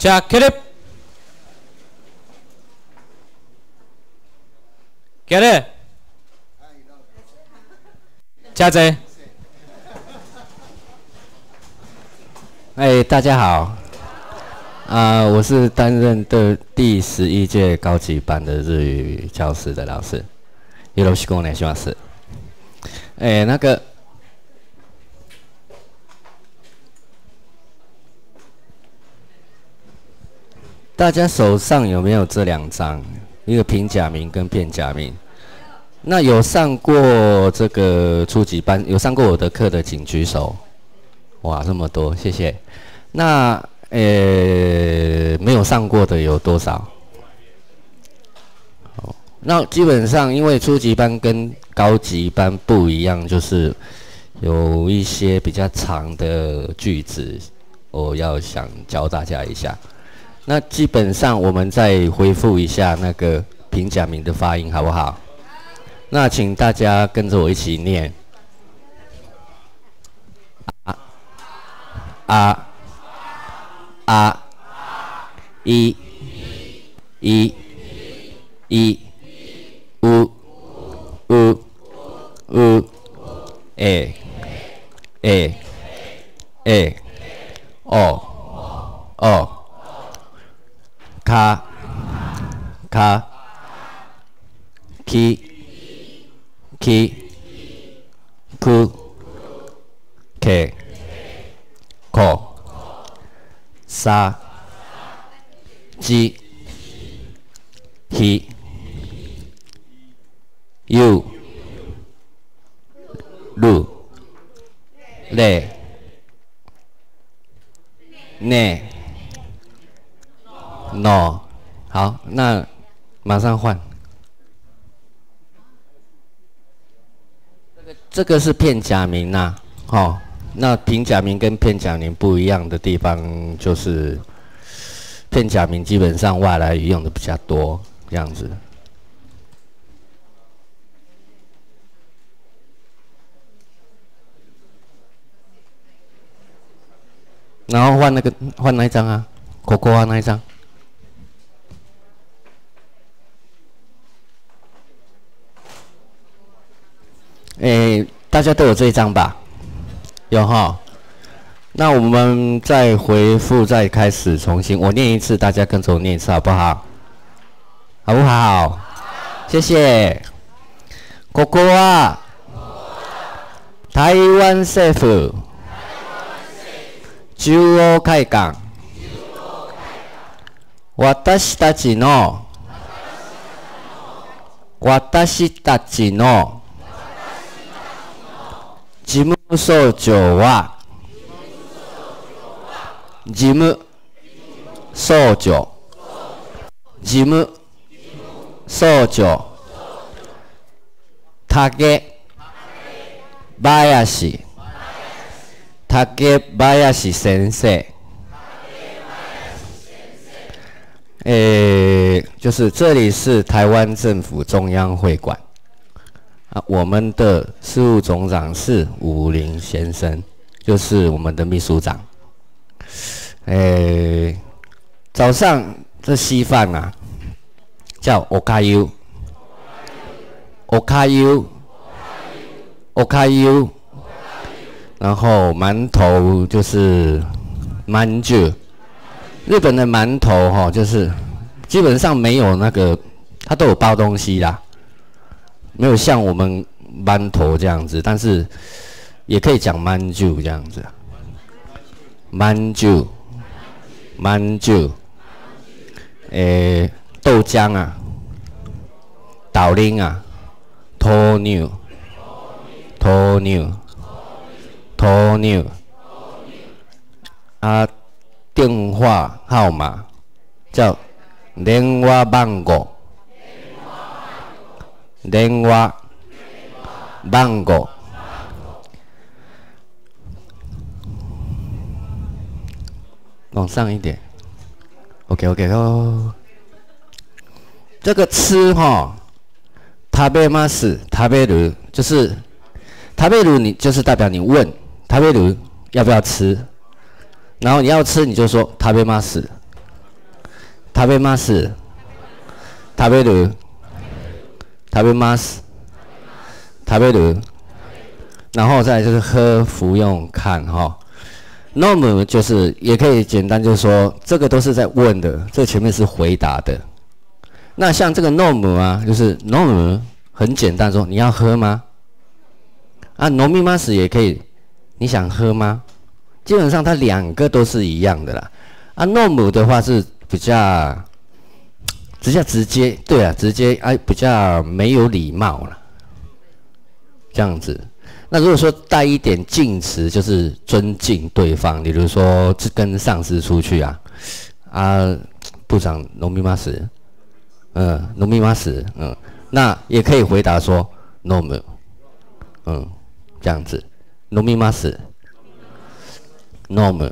加起来，起来，加在。哎，大家好，啊，我是担任的第十一届高级班的日语教师的老师，よろしくお願いします。哎，那个， 大家手上有没有这两张？一个平假名跟片假名。那有上过这个初级班，有上过我的课的，请举手。哇，这么多，谢谢。那呃，没有上过的有多少？哦，那基本上因为初级班跟高级班不一样，就是有一些比较长的句子，我要想教大家一下。那基本上我们再恢复一下那个平假名的发音，好不好？那请大家跟着我一起念。啊啊啊一一一五五五诶诶诶哦哦かかききくけこさじひゆるれね No，，好，那马上换。这个是片假名呐，好。那平假名跟片假名不一样的地方，就是片假名基本上外来语用的比较多，这样子。然后换那个换哪一张啊？果果啊那一张？哎，大家都有这一张吧？有哈，那我们再回复，再开始重新，我念一次，大家跟着我念一次，好不好？好不好？谢谢。ここは台湾政府中央会館。私たちの私たちの事 務総長は、事務総長、事務総長、竹林、竹林先生。诶，就是这里是台湾政府中央会馆。啊，我们的事务总长是武林先生，就是我们的秘书长。诶，早上这稀饭啊，叫 okayu，okayu，okayu，然后馒头就是馒酒，日本的馒头哈，就是基本上没有那个，它都有包东西啦。没有像我们馒头这样子，但是也可以讲馒酒这样子。馒酒，馒酒，诶，豆浆啊，豆奶啊，鸵牛，鸵牛，鸵牛，啊，电话号码叫电话番号。电话番号，往上一点。OK，OK，哦。这个吃哈，食べます，食べる就是食べる，你就是代表你问食べる要不要吃，然后你要吃你就说食べます， 食べます。食べる。 食べます。食べる。然后再来就是喝、服用、看哈。norm 就是也可以简单就说，这个都是在问的，这前面是回答的。那像这个 norm 啊，就是 norm 很简单说，你要喝吗？啊，nomi mas 也可以，你想喝吗？基本上它两个都是一样的啦。啊，norm 的话是比较 比较直接，对啊，直接哎比较没有礼貌了，这样子。那如果说带一点敬词，就是尊敬对方，比如说是跟上司出去啊，啊，部长农民马死，嗯，农民马死，嗯，那也可以回答说 norm，嗯，这样子，农民马死，norm，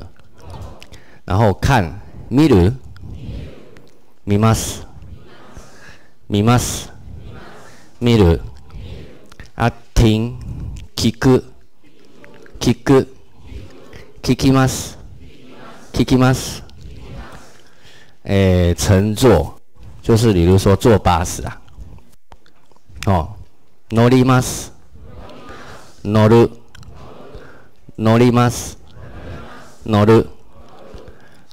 然后看 miru，見ます見ます。見る。あ听聞く。聞く。聞きます。聞きます。诶，乘坐。就是比如说坐巴士啊，哦，乗ります。乗る。乗ります。乗る。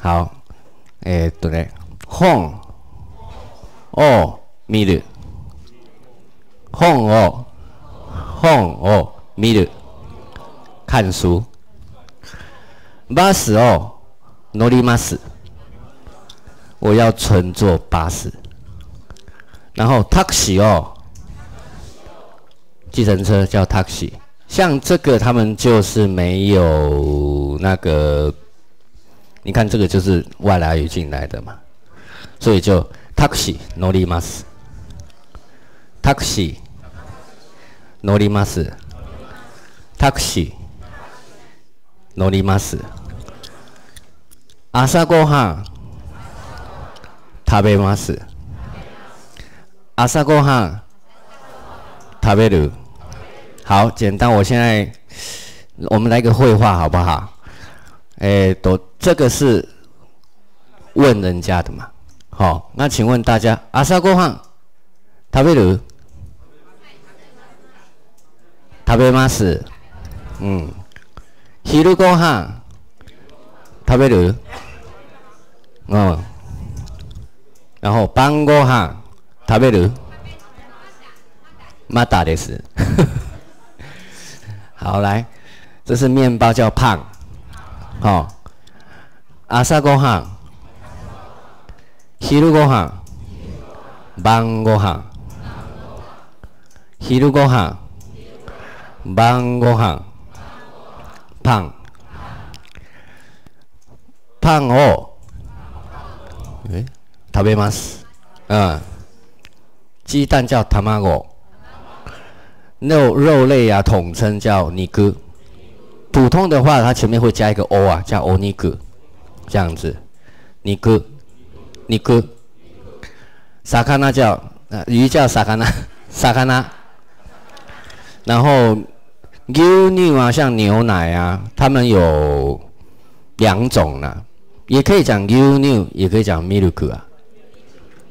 好，えー、っとね、本。を見る。本を、本を見る。看書。バスを乗ります。我要乘坐巴士。然后 taxi 哦，计程车叫 taxi。像这个他们就是没有那个。你看这个就是外来语进来的嘛，所以就 taxi 乗ります。 Taxi 乗ります。taxi 乗ります。朝ごはん食べます。朝ごはん食べる。好，简单。我现在我们来个绘画好不好？诶，都这个是问人家的嘛？好，那请问大家，阿萨ご飯食べる？食べます。嗯，昼ご飯食べる？嗯，然后晩ご飯食べる？まだです。好，来，这是面包叫胖。好、朝ごはん、昼ごはん、晩ごはん、昼ごはん、晩ごはん、パン。パンをえ食べます。嗯，鸡蛋叫卵，肉肉类啊，统称叫肉。普通的话，它前面会加一个 o 啊，叫 o 尼格，这样子，尼格，尼格，沙卡那叫呃鱼叫沙卡那，沙卡那，然后 牛乳啊，像牛奶啊，它们有两种啦，也可以讲牛乳，也可以讲 milk 啊。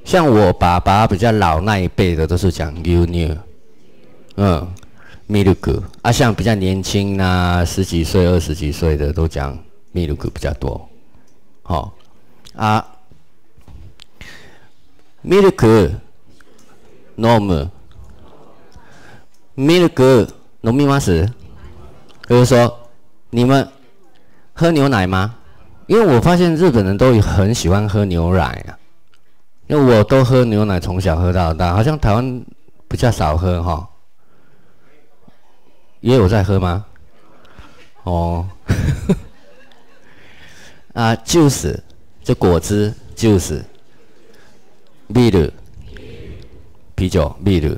像我爸爸比较老那一辈的都是讲牛乳，嗯。密鲁格啊，像比较年轻呐、十几岁、二十几岁的都讲密鲁格比较多。好、啊，密鲁格 norm 密鲁格农密码是，就是说你们喝牛奶吗？因为我发现日本人都很喜欢喝牛奶啊，因为我都喝牛奶，从小喝到大，好像台湾比较少喝哈。也有在喝吗？哦，啊，juice 就果汁，juice，ビール，啤酒，ビール，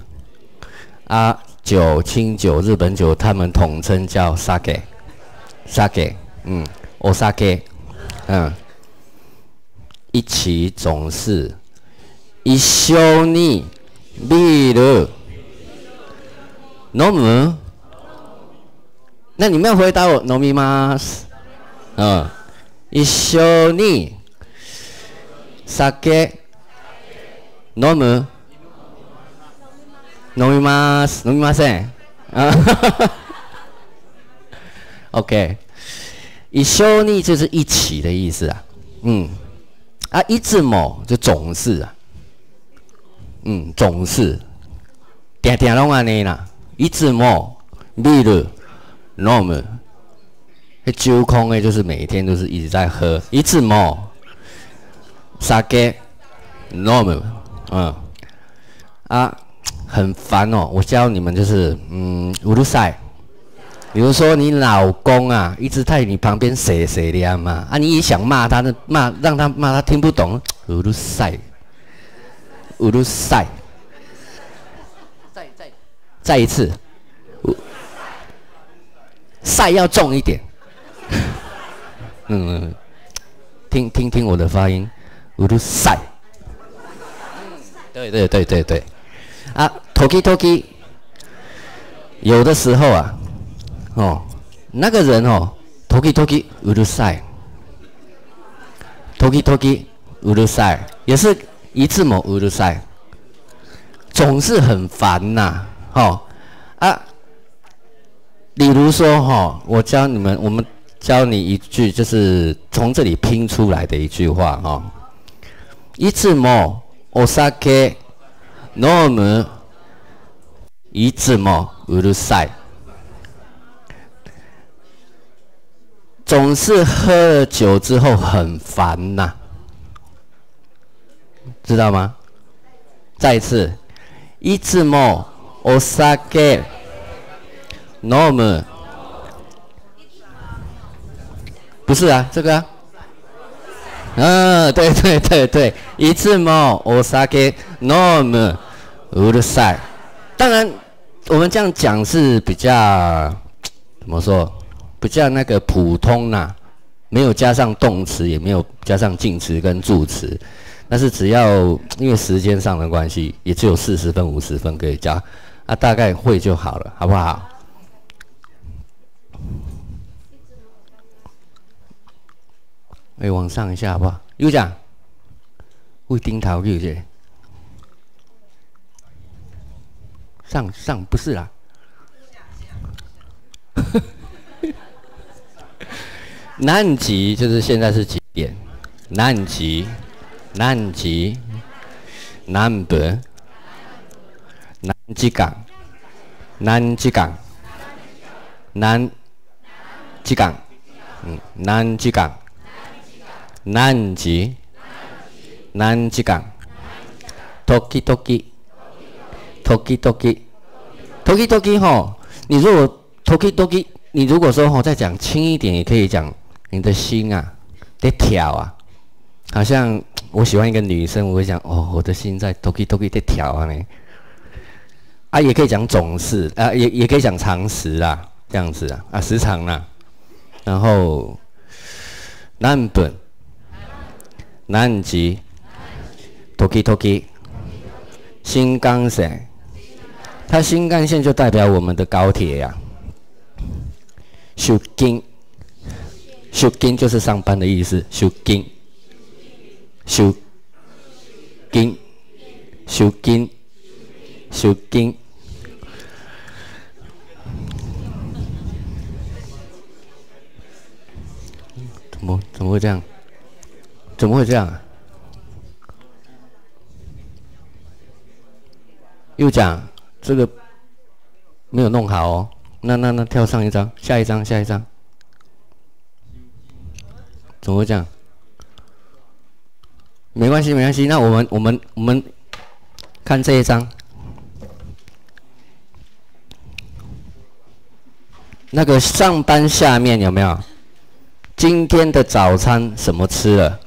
啊， 酒，清酒，日本酒，他们统称叫 sake，sake，嗯，osake，嗯，一起总是，一緒にビール飲む。那你们要回答我，飲みます。嗯，一緒に酒 飲む 飲みます飲みません啊，OK，一緒に就是一起的意思啊，嗯，啊，いつも就总是啊，嗯，总是，定定拢安尼啦，いつもビール飲む，迄酒空诶，就是每天都是一直在喝，いつも酒飲む，嗯，啊。 很烦哦，我教你们就是，嗯，乌鲁赛。比如说你老公啊，一直在你旁边谁谁的嘛，啊，你也想骂他，的骂让他骂他听不懂，乌鲁赛，乌鲁赛。再再再一次，赛要重一点。嗯，听听听我的发音，乌鲁塞。对对对对对。啊，toki toki，有的时候啊，哦，那个人哦，toki toki うるさい，toki toki うるさい，也是一字母うるさい，总是很烦呐，哦，啊，比如说哈，我教你们，我们教你一句，就是从这里拼出来的一句话哈，いつもお 酒飲むいつもうるさい。总是喝了酒之后很烦呐，知道吗？再一次，いつもお酒飲む。不是啊，这个啊。嗯，对对对对，いつもお酒飲む。 うるさい。当然，我们这样讲是比较怎么说？比较那个普通呐，没有加上动词，也没有加上静词跟助词。但是只要因为时间上的关系，也只有四十分、五十分可以加，啊，大概会就好了，好不好？哎，往上一下好不好？又讲，会顶头又些。 上上不是啦，南极就是现在是几点？南极，南极，南北，南极港，南极港，南极港，嗯，南极港，南极，南极港，Toki，Toki。Toki，toki toki 哈，你如果 toki toki，你如果说哈再讲轻一点，也可以讲你的心啊在跳啊，好像我喜欢一个女生，我会讲哦，我的心在 toki toki 在跳啊呢，啊也可以讲总是啊，也也可以讲常时啦，这样子啊啊时常啦，然后南本。南极。Toki toki 新干线。它新干线就代表我们的高铁呀。出金，修金就是上班的意思。修金，修金，修金，修金。怎么怎么会这样？怎么会这样？又讲。这个没有弄好哦，那那那跳上一张，下一张，下一张，怎么会这样？没关系，没关系，那我们我们我们看这一张，那个上班下面有没有？今天的早餐什么吃了？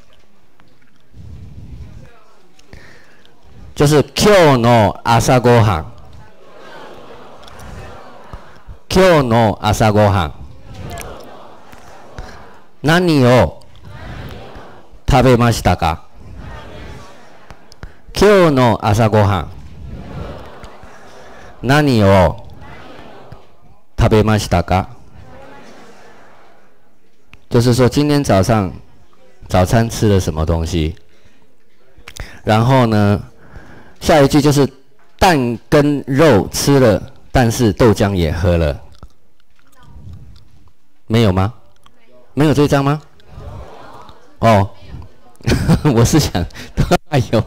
就是 Q no 阿萨哥行。今日の朝ごはん。何を食べましたか？今日の朝ごはん。何を食べましたか？就是说今天早上早餐吃了什么东西？然后呢，下一句就是蛋跟肉吃了，但是豆浆也喝了。没有吗？没有这张吗？哦，我是想，哎呦，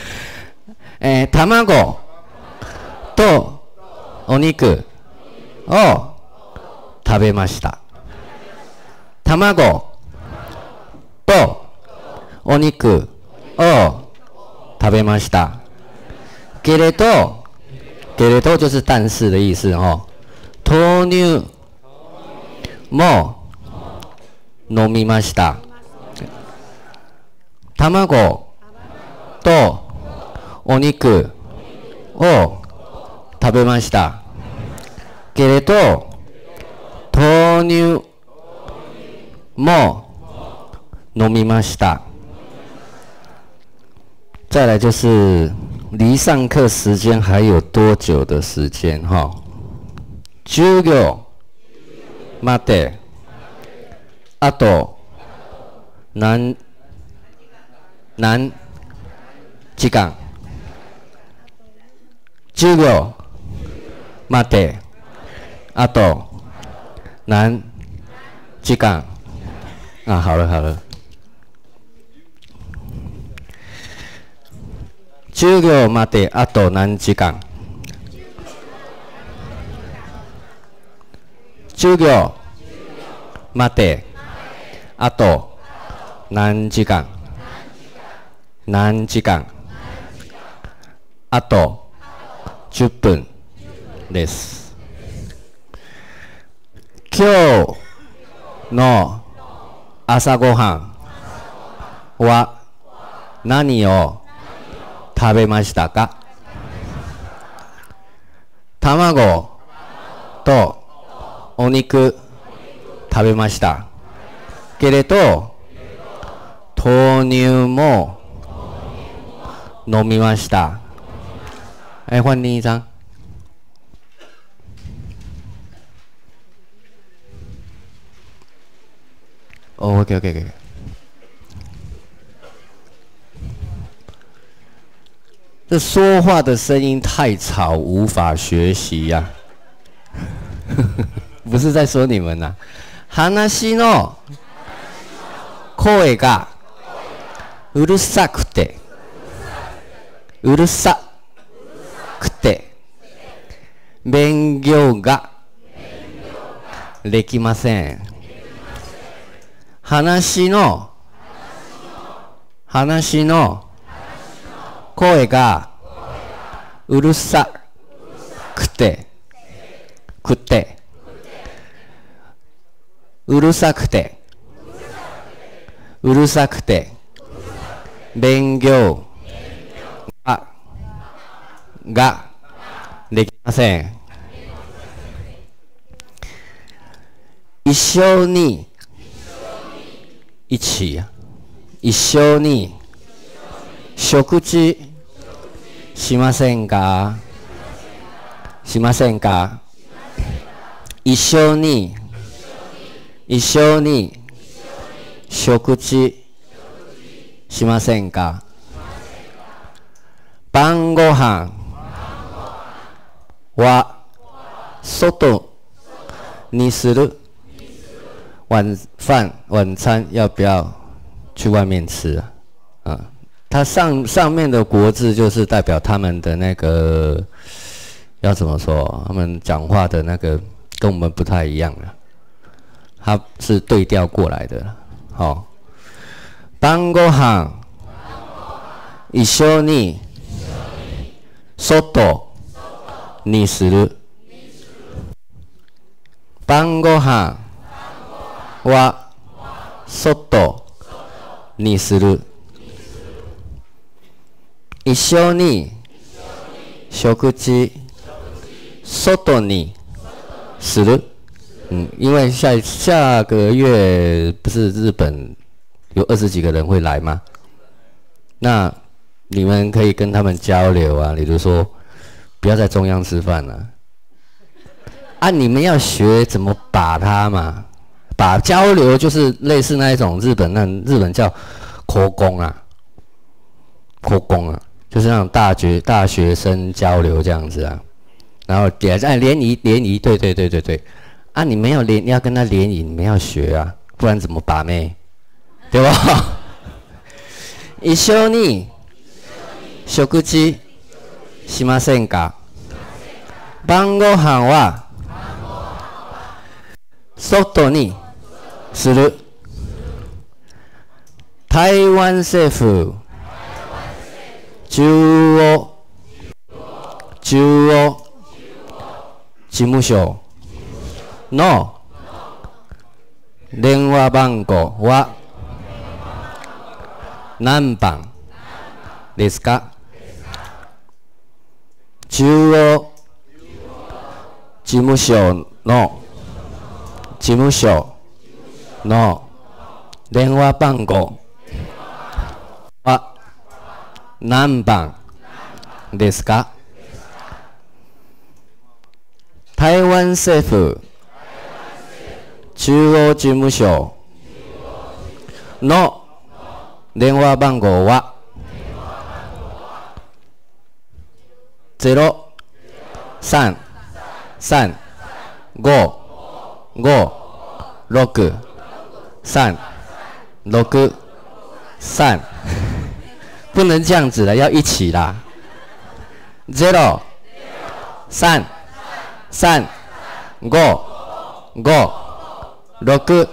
えー、卵とお肉。を食べました。卵。とお肉。を食べました。けれど、けれど就是但是的意思哦。豆乳も飲みました。卵とお肉を食べました。けれど、豆乳も飲みました。再来就是离上课时间还有多久的时间哈？授業まであと何何時間授業まであと何時間啊，好了好了。 授業まであと何時間？授業まであと何時間？何時間？あと10分です。今日の朝ごはんは何を食べましたか？卵とお肉食べました。けれど、豆乳も飲みました。哎，换另一张。哦，OK，OK，OK。这说话的声音太吵，无法学习呀、不是在说你们呐、話の声がうるさくて、うるさくて、勉強ができません。話の話の声がうるさくて、くて、うるさくて、うるさくて、勉強が、が、できません。一緒に、一、一緒に、食事しませんか？しませんか？一緒に、一緒に、食事。しませんか？晩ご飯。は外。にする。晚饭。晚餐要不要？去外面吃。啊？啊，它上上面的国字就是代表他们的那个要怎么说？他们讲话的那个跟我们不太一样了，它是对调过来的。好、晩ご飯一緒に外にする晩ご飯は外にする 一緒に食事外にする嗯，因为下下个月不是日本有二十几个人会来吗？那你们可以跟他们交流啊，比如说不要在中央吃饭了、啊，你们要学怎么把它嘛，把交流就是类似那一种日本那日本叫口工啊，口工啊， 就是那种大学大学生交流这样子啊。然后点在联谊联谊，对对对对对，啊，你没有联要跟他联谊，你们要学啊，不然怎么把妹，对吧？一緒に食事しませんか晩ご飯は外にする台湾政府 中央。中央。事務所。の。電話番号は。何番？ですか？中央。事務所の。事務所の。電話番号は何番ですか？台湾政府。中央事務所。の電話番号は？ゼロ三三五五六三六三，不能这样子的，要一起啦。zero 三。三。五五六。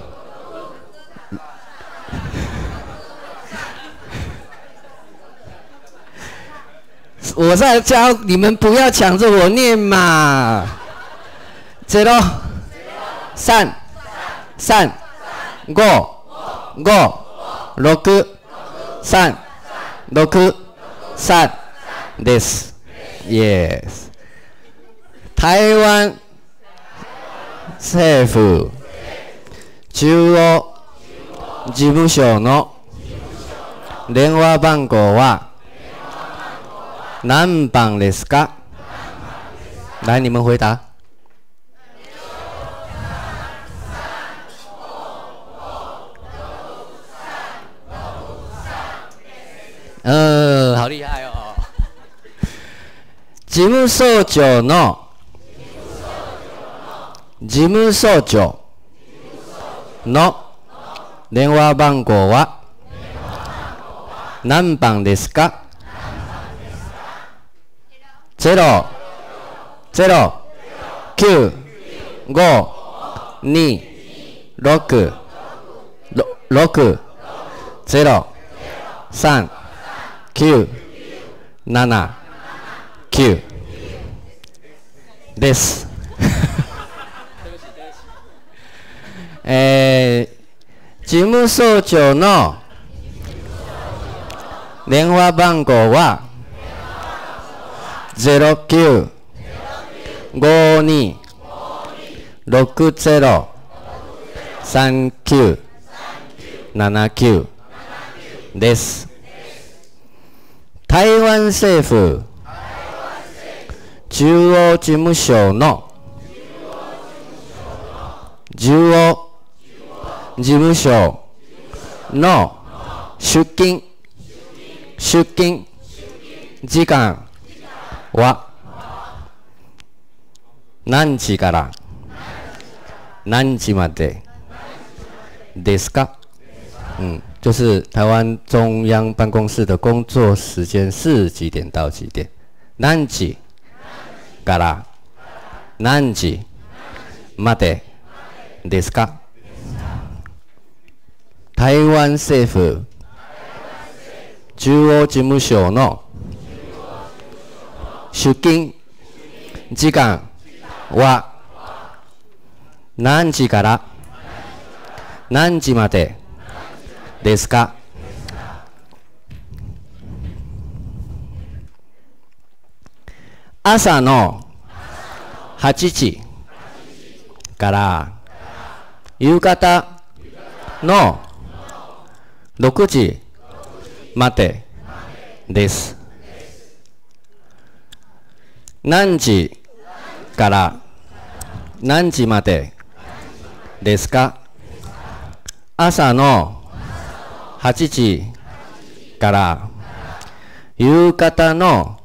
我在教你们不要抢着我念嘛。zero 三。三。五五六三。六三 this yes 台湾政府。中央事務所の電話番号は何番ですか？来，你们回答。呃，好厉害哦！事務総長の。事務総長。の。電話番号は。何番ですか？ゼロ。ゼロ。九。五。二。六。六。ゼロ。三九、七、九です。えー、事務総長の電話番号は09 52 60 39 79です。台湾政府。中央事務所の。中央。事務所の。出勤。出勤。時間。は。何時から。何時まで。ですか？嗯，就是台湾中央办公室的工作时间是几点到几点？何時から。何時まで。ですか？台湾政府。中央事務所の。出勤。時間は。何時から。何時まで。ですか？朝の8時から夕方の6時までです。何時から何時までですか？朝の8時から 夕方の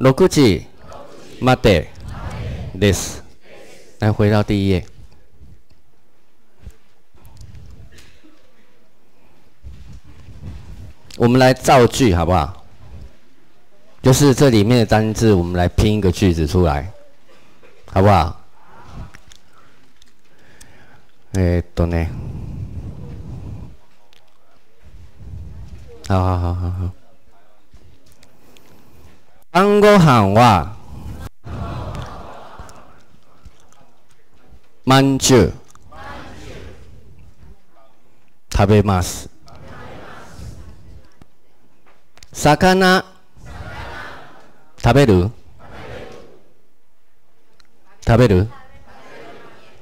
6時までです。来，回到第一页。我们来造句好不好？就是这里面的单字，我们来拼一个句子出来，好不好？えーっとね。 好好好好好。晩ご飯はまんじゅう食べます。魚食べる食べる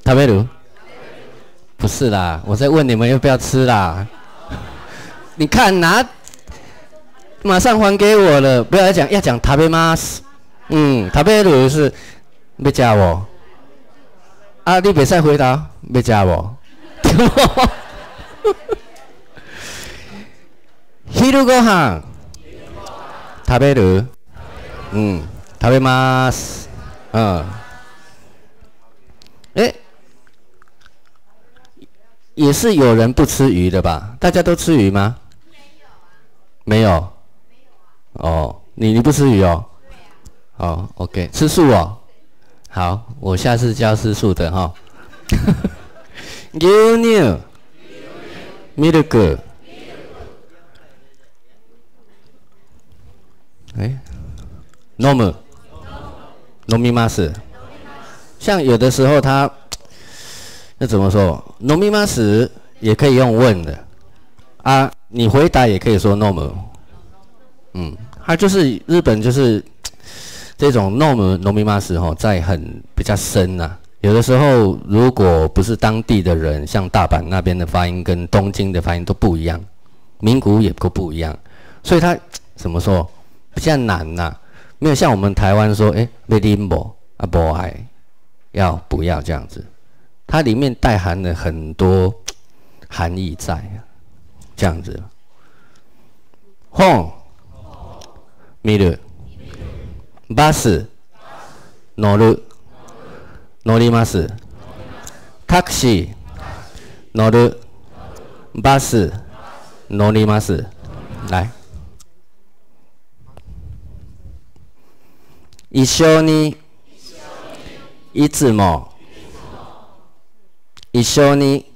食べる不是啦，我在问你们要不要吃啦。 你看拿，马上还给我了，不要讲要讲食べます。嗯，食べる是要加我。啊，你别再回答要加我。昼ご飯食べる？嗯，食べます。嗯，哎、也是有人不吃鱼的吧？大家都吃鱼吗？ 没有。哦，你你不吃鱼哦？哦，OK，吃素哦。好，我下次教吃素的哈。牛乳、ミルク。哎，飲む、飲みます。像有的时候他，那怎么说？飲みます也可以用问的啊， 你回答也可以说 normal。嗯，它就是日本就是这种 normal 飲みます吼，在很比较深呐、有的时候如果不是当地的人，像大阪那边的发音跟东京的发音都不一样，名古屋也都不一样，所以它怎么说比较难呐、没有像我们台湾说，哎、要啉不啊不爱，要不要这样子？它里面带含了很多含义在啊， 这样子。本見るバス乗る乗りますタクシー乗るバス乗ります来。一緒に。いつも。一緒に。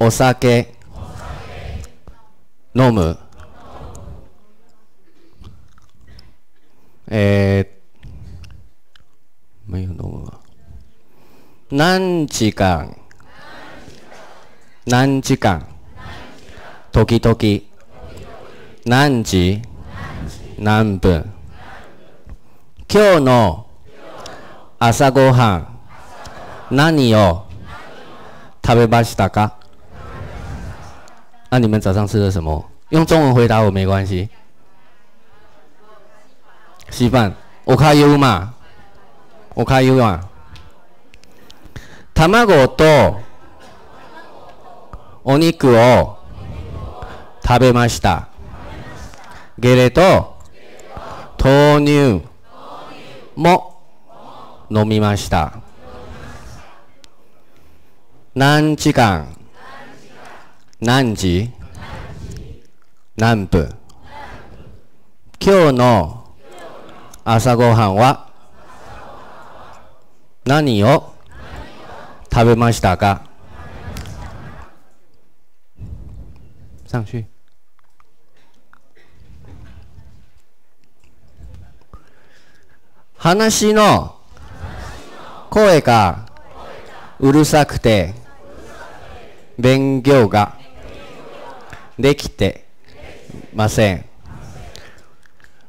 お酒。飲む。えー、飲むわ。何時間？何時間？時々。何時？何分？今日の朝ごはん。何を？食べましたか？那、你们早上吃了什么？用中文回答我没关系。稀饭，おかゆ嘛，おかゆ嘛。卵とお肉を食べました。けれど豆乳も飲みました。何時間？何時？何分今日の朝ごはんは何を食べましたか？上去。話の声がうるさくて勉強ができてません。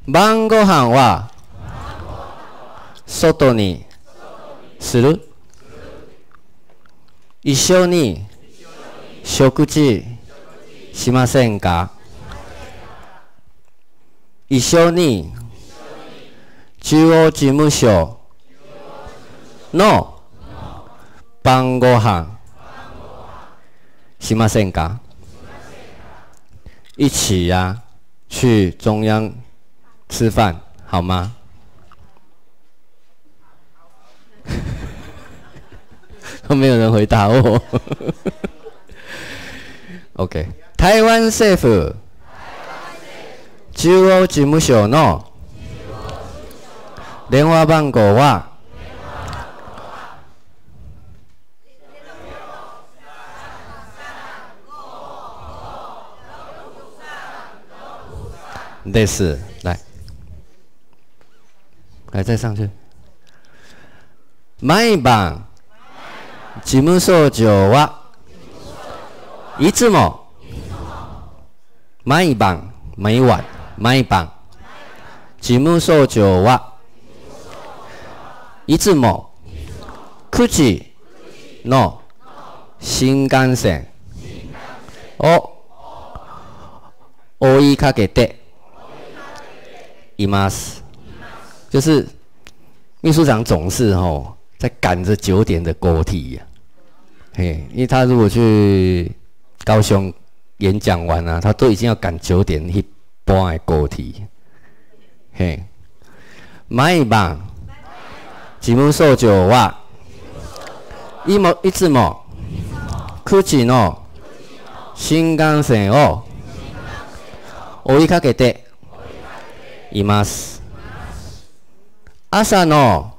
晩ご飯は外にする？一緒に食事しませんか？一緒に中央事務所の晩ご飯しませんか？一起呀、去中央吃饭，好吗？都没有人回答我。OK，台湾政府中央事务所の電話番号はです。来，来再上去。毎晩事務総長はいつも毎晩每晚。毎晩事務総長はいつも9時の新幹線。を追いかけて。います。就是秘书长总是吼在赶着九点的高铁呀、嘿，因为他如果去高雄演讲完啊，他都已经要赶九点一班的高铁。嘿，毎晩事務総長はいもいつも9時の新幹線を追いかけて います。朝の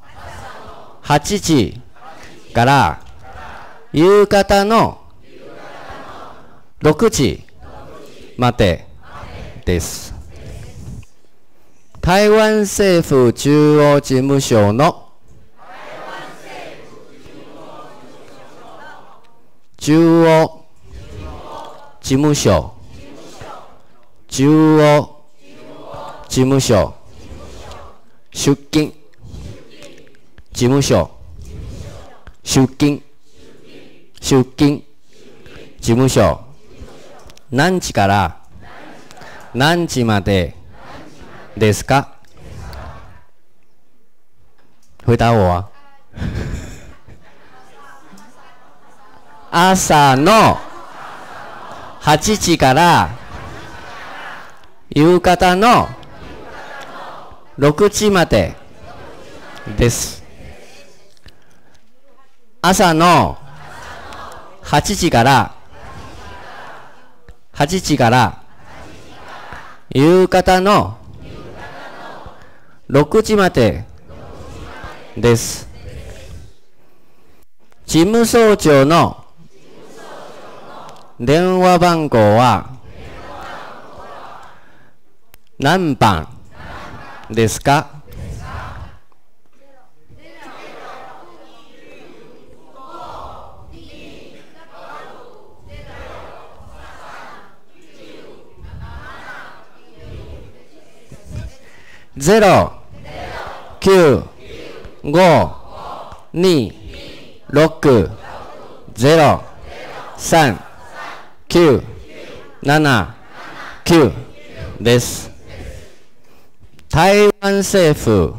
8時から夕方の6時までです。台湾政府中央事務所の中央事務所中央事務所。出勤。事務所。出勤。出勤。事務所。何時から？何時まで？ですか？回答我啊。朝の8時から夕方の6時までです。朝の8時から8時から夕方の6時までです。事務総長の電話番号は何番？ですか？ゼロ、九、五、二、六、ゼロ、三、九、七、九。です。台湾政府。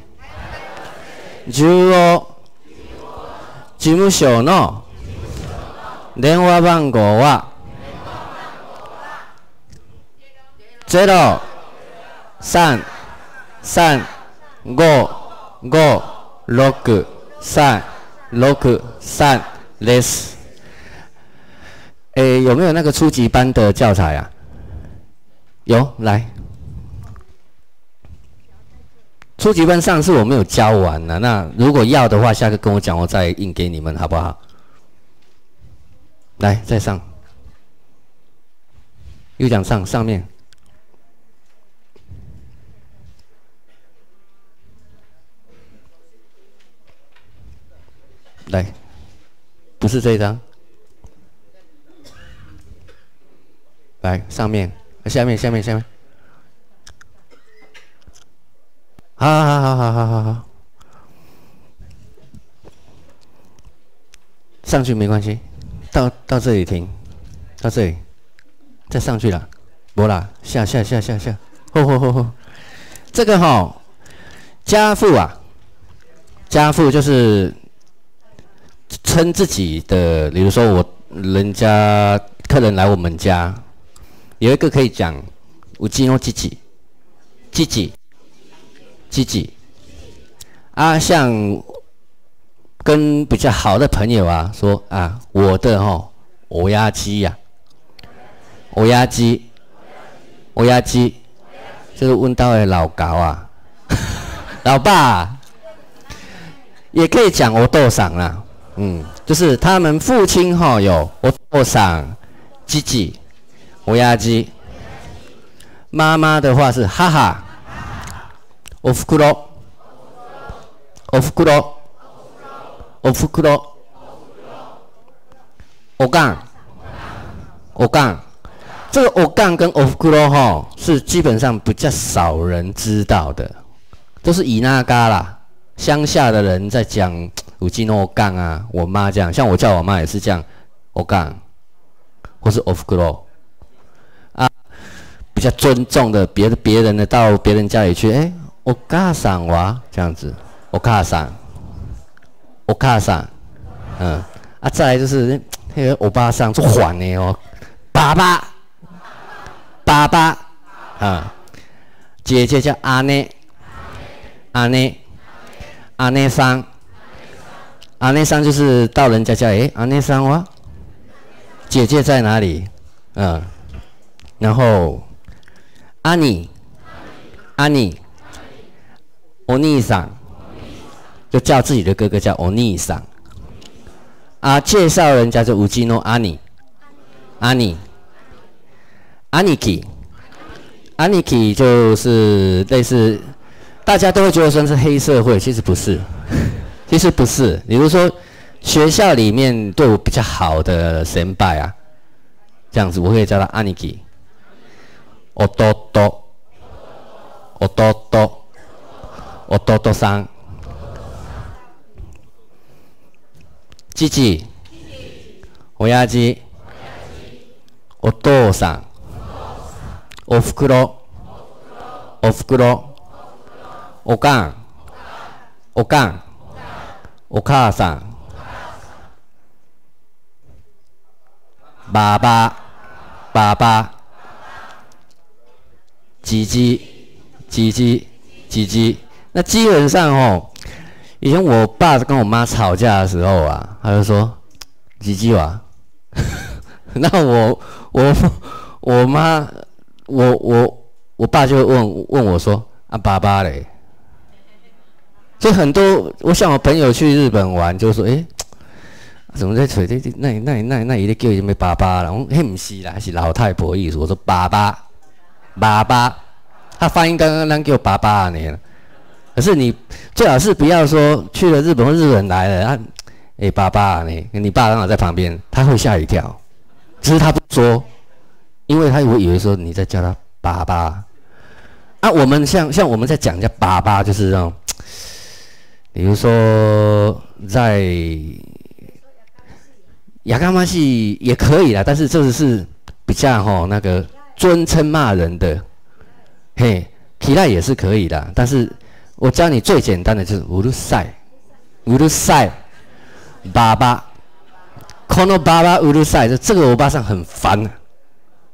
中央事務所の電話番号は。ゼロ、三、三、五、五、六、三、六、三。です。诶，有没有那个初级班的教材啊？有，来。初级班上次我没有教完呢、那如果要的话，下个跟我讲，我再印给你们，好不好？来，再上，又讲上上面。来，不是这一张，来上面、下面、下面、下面。好好好好好好好，上去没关系，到到这里停，到这里，再上去了，不啦，下下下下下，吼吼吼吼，这个哈、家父啊，家父就是称自己的，比如说我人家客人来我们家，有一个可以讲，我金哦自己，自己，积极。啊，像跟比较好的朋友啊说啊，我的吼，我压鸡呀，我压鸡，我压鸡，就是问到的老高啊，老爸，也可以讲我豆赏啦，嗯，就是他们父亲哈有我豆赏，鸡鸡，我压鸡，妈妈的话是哈哈，我福罗。おふくろ、おふくろ、おかん、おかん。这个“おかん”跟“おふくろ”哈，是基本上比较少人知道的，都是以那嘎啦。乡下的人在讲“五金おかん”啊，我妈这样，像我叫我妈也是这样“おかん”或是“おふくろ”啊，比较尊重的，别的别人的到别人家里去，哎， お母さんは这样子。我卡上，我卡上，嗯，啊，再来就是那个欧巴桑做缓的哦，爸爸，爸爸，啊，姐姐叫阿内，阿内，阿内桑，阿内桑就是到人家家，诶，阿内桑哇，姐姐在哪里？嗯，然后阿尼，阿尼， 我尼桑。就叫自己的哥哥叫欧尼桑，啊，介绍人家就吴基诺阿尼，阿尼，阿尼基，阿尼基就是类似，大家都会觉得说是黑社会，其实不是，其实不是。比如说学校里面对我比较好的神拜啊，这样子我会叫他阿尼基，哦多多，哦多多，弟さん。父。親父。お父さん。おふくろ。おふくろ。おかん。おかん。お母さん。ばば。ばば。じじ。じじ。じじ。那基本上哦。以前我爸跟我妈吵架的时候啊，他就说：“几几娃。” 那我我我妈我我我爸就问问我说：“啊，爸爸嘞？”就很多，我像我朋友去日本玩，就说：“哎，怎么在吹这这那那那那一个叫什么爸爸了？”我说嘿不是啦，是老太婆意思。我说：“爸爸，爸爸。”他发音刚刚那叫爸爸呢。可是你最好是不要说去了日本或日本来了啊，哎，爸爸，你你爸刚好在旁边，他会吓一跳。只是他不说，因为他会以为说你在叫他爸爸。啊，我们像像我们在讲叫爸爸，就是这种，比如说在雅干妈系也可以啦，但是这个是比较吼那个尊称骂人的，嘿，皮带也是可以的，但是。我教你最简单的就是乌鲁塞，乌鲁塞，爸爸，看到爸爸乌鲁塞，就这个欧巴桑很烦，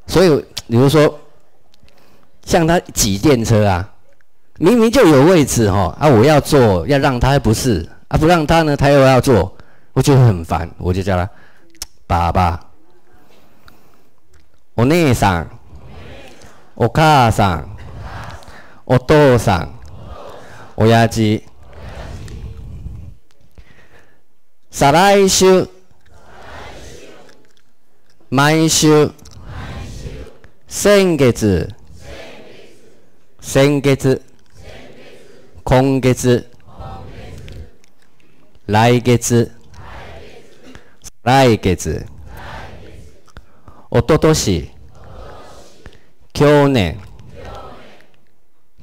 所以比如说，像他挤电车啊，明明就有位置哈，啊我要坐要让他不是，啊不让他呢他又要坐，我觉得很烦，我就叫他爸爸，お姉さん，お母さん，お父さん。 親父。再来週。毎週。先月。先月。今月。来月。来月。おととし。去年。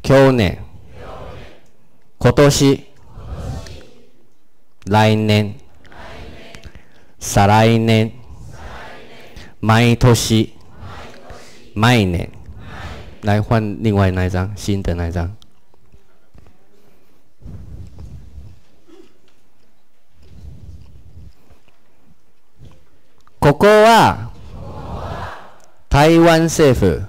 去年。今年、来年、再来年、毎年、毎年，来换另外那一张，新的那一张。ここは台湾政府。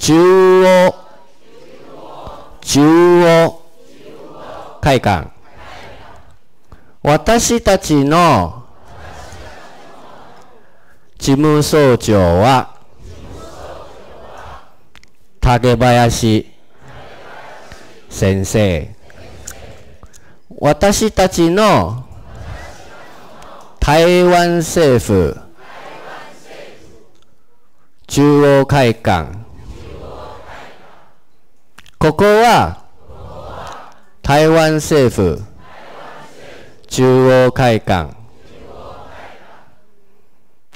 中央。中央。海港私たちの。事務総長は。竹林。先生。私たちの。台湾政府。中央会館。ここは台湾政府中央会館。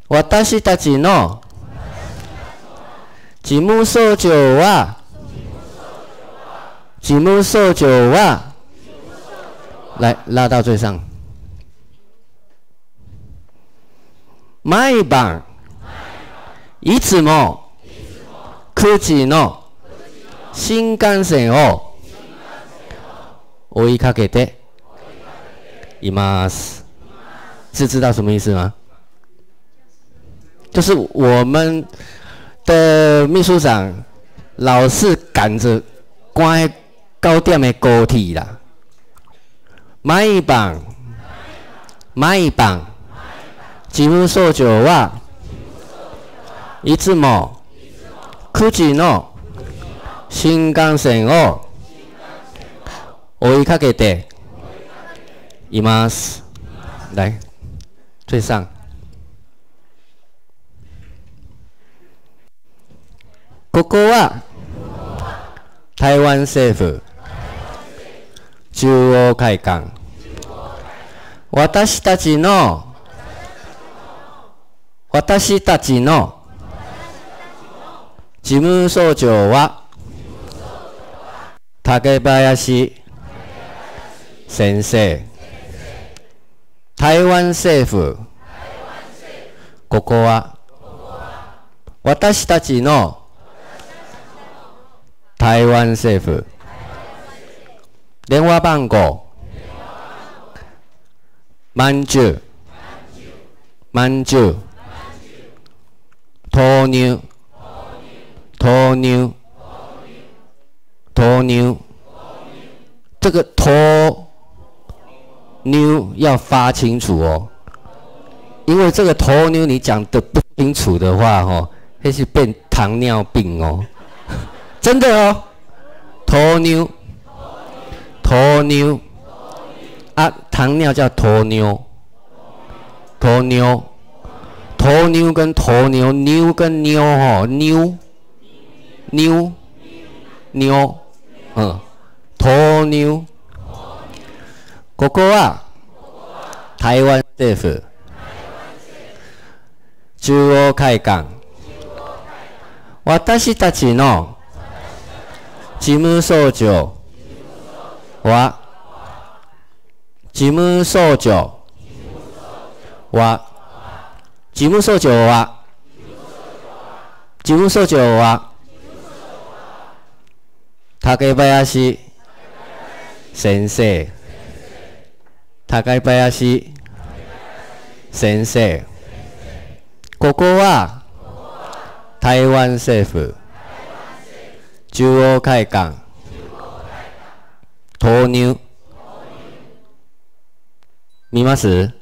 私たちの事務総長は事務総長は来拉到最上毎晩いつも9時の新幹線を追いかけています。是知道什么意思吗？就是我们的秘书长老是赶着赶高点的高铁啦。毎晩毎晩事務総長はいつも9時の新幹線を追いかけています。来，最上。ここは台湾政府中央会館私たちの私たちの事務総長は竹林先生。台湾政府。ここは。私たちの。台湾政府。電話番号。まんじゅう。まんじゅう。豆乳豆乳豆乳这个头妞要发清楚哦，因为这个头妞你讲的不清楚的话哦，会是变糖尿病哦，真的哦，头妞，头妞，啊，糖尿叫头妞，头妞，头妞跟头牛，妞跟妞哦，妞，妞，妞，嗯，头妞。ここは台湾政府。中央会館。私たちの事務総長は事務総長は事務総長は事務総長は竹林。先生。高林。先生。ここは。台湾政府。中央会館。投入見ます？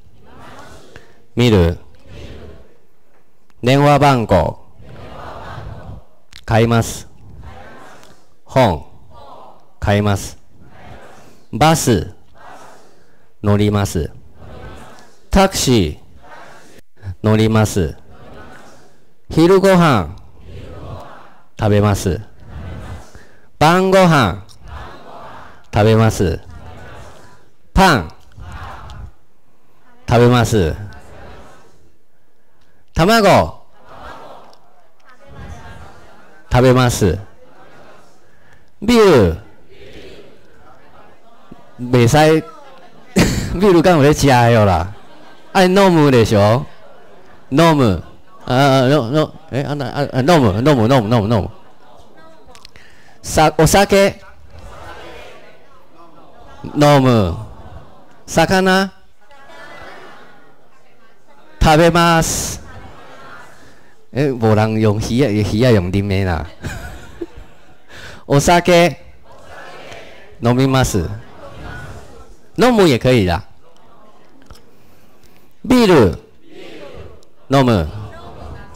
見る。電話番号。買います。本。買いますバス乗ります。タクシー乗ります。昼ご飯食べます。晩ご飯食べます。パン食べます。卵食べます。ビール袂使。比如刚有咧食的啦，爱 norm 的时候，norm，啊 no no，诶啊那啊 norm norm norm norm norm，さお酒 norm，魚食べます。诶，无人用鱼啊，鱼啊用啉的啦。 お酒飲みます。 飲む也可以啦。ビール。飲む。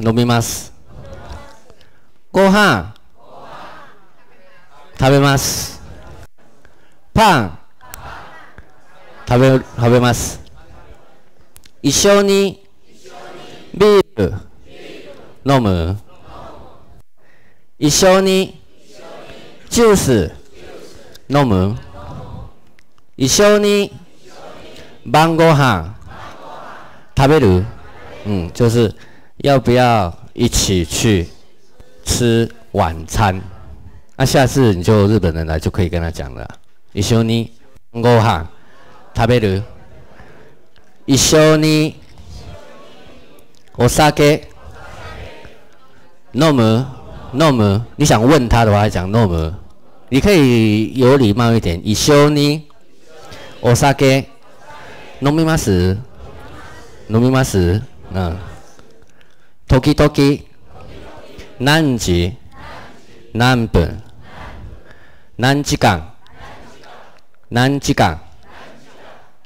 飲みます。ご飯。食べます。パン。食べ食べます。一緒に。ビール。飲む。一緒に。ジュース。飲む。一緒に晩ご飯食べる嗯，就是要不要一起去吃晚餐？那、下次你就日本人来就可以跟他讲了。一緒に晩ご飯食べる一緒にお酒飲む飲む，你想问他的话，讲飲む，你可以有礼貌一点。一緒に お酒。飲みます？飲みます？嗯。時々。何時？何分？何時間？何時間？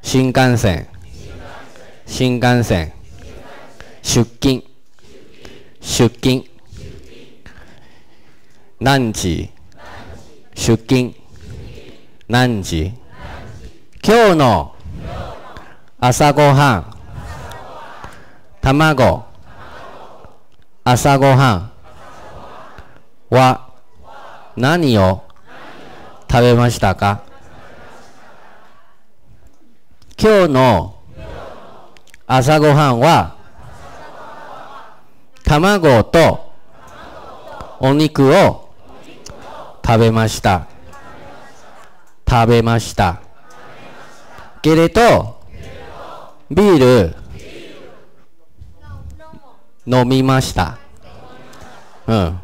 新幹線。新幹線。出勤。出勤。何時？出勤。何時？今日の朝ごはん。卵。朝ごはん。は何を食べましたか？今日の朝ごはんは卵とお肉を食べました。食べました。けれどビール。飲みました。うん。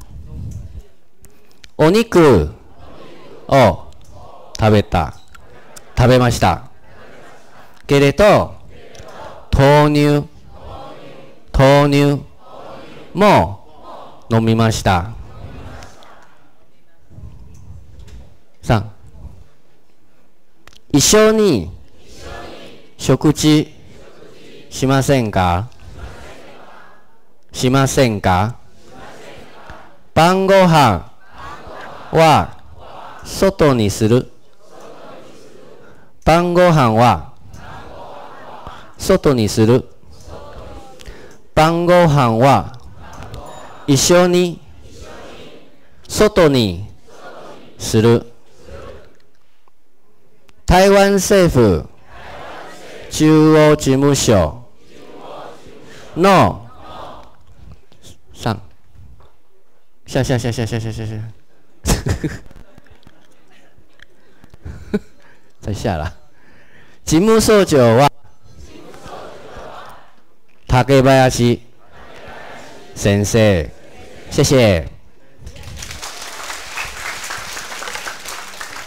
お肉。を食べた。食べました。けれど豆乳。豆乳。も飲みました。3一緒に食事しませんか？しませんか？晩ご飯は外にする。晩ご飯は外にする。晩ご飯は一緒に外にする。台湾政府中央事務所の上。下下下下下下下。下，再下了。事務所長は竹林先生，谢谢。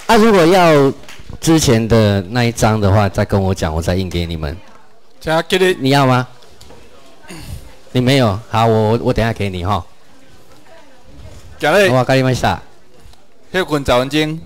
啊，如果要之前的那一张的话，再跟我讲，我再印给你们。じゃあ、けれ、你要吗？你没有？好，我我我等一下给你哈。今日わかりました。迄群查文精，